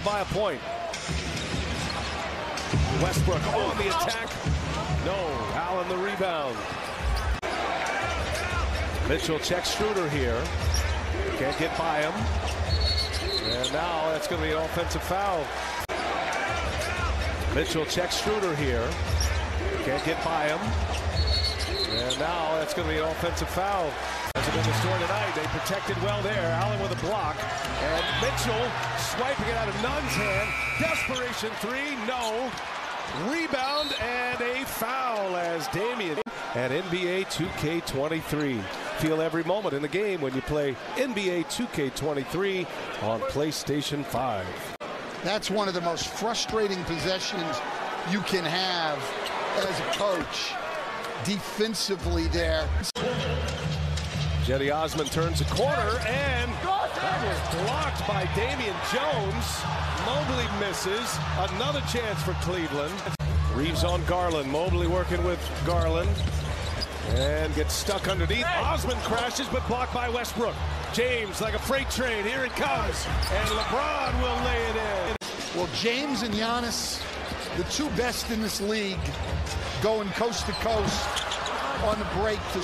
by a point. Westbrook on the attack. No, Allen the rebound. Mitchell checks Schroeder here. Can't get by him. And now that's going to be an offensive foul. Mitchell checks Schroeder here. Can't get by him. And now that's going to be an offensive foul. That's been the story tonight. They protected well there. Allen with a block. And Mitchell swiping it out of Nunn's hand. Desperation three. No. Rebound and a foul as Damian at NBA 2K23. Feel every moment in the game when you play NBA 2K23 on PlayStation 5. That's one of the most frustrating possessions you can have as a coach defensively there. Cedi Osman turns a corner and that was blocked by Damian Jones. Mobley misses. Another chance for Cleveland. Reaves on Garland. Mobley working with Garland. And gets stuck underneath. Osman crashes, but blocked by Westbrook. James like a freight train. Here it comes. And LeBron will lay it in. Well, James and Giannis, the two best in this league, going coast to coast on the break to